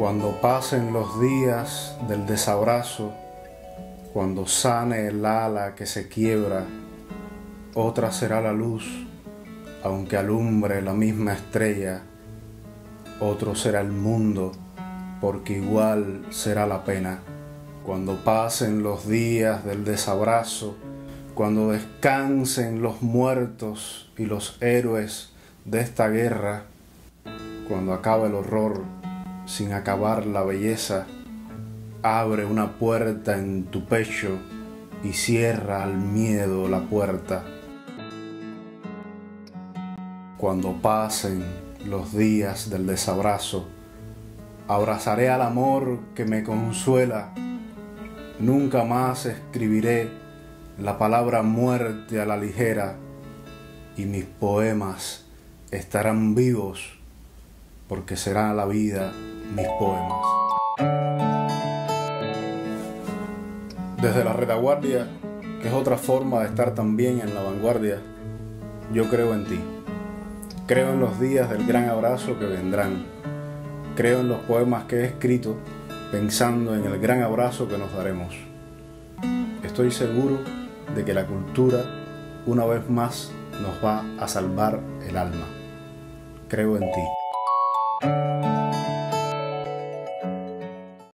Cuando pasen los días del desabrazo, cuando sane el ala que se quiebra, otra será la luz, aunque alumbre la misma estrella, otro será el mundo, porque igual será la pena. Cuando pasen los días del desabrazo, cuando descansen los muertos y los héroes de esta guerra, cuando acabe el horror sin acabar la belleza, abre una puerta en tu pecho y cierra al miedo la puerta. Cuando pasen los días del desabrazo, abrazaré al amor que me consuela. Nunca más escribiré la palabra muerte a la ligera y mis poemas estarán vivos porque será la vida mis poemas. Desde la retaguardia, que es otra forma de estar también en la vanguardia, yo creo en ti. Creo en los días del gran abrazo que vendrán. Creo en los poemas que he escrito pensando en el gran abrazo que nos daremos. Estoy seguro de que la cultura una vez más nos va a salvar el alma. Creo en ti.